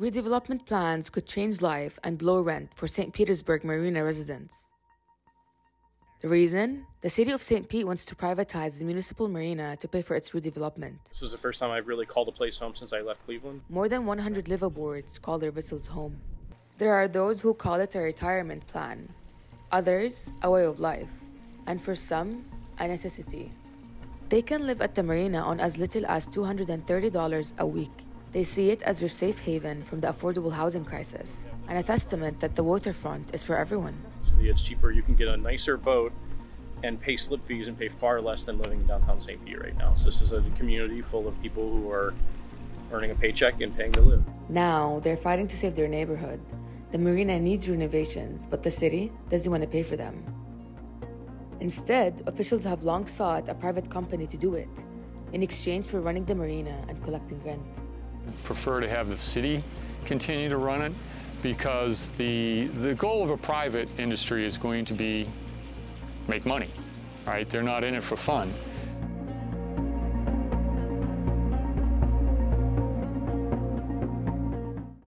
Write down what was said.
Redevelopment plans could change life and low rent for St. Petersburg Marina residents. The reason? The city of St. Pete wants to privatize the municipal marina to pay for its redevelopment. This is the first time I've really called a place home since I left Cleveland. More than 100 liveaboards call their vessels home. There are those who call it a retirement plan, others, a way of life, and for some, a necessity. They can live at the marina on as little as $230 a week. They see it as their safe haven from the affordable housing crisis, and a testament that the waterfront is for everyone. So it's cheaper. You can get a nicer boat and pay slip fees and pay far less than living in downtown St. Pete right now. So this is a community full of people who are earning a paycheck and paying to live. Now they're fighting to save their neighborhood. The marina needs renovations, but the city doesn't want to pay for them. Instead, officials have long sought a private company to do it in exchange for running the marina and collecting rent. Prefer to have the city continue to run it because the, the goal of a private industry is going to be make money, right? They're not in it for fun.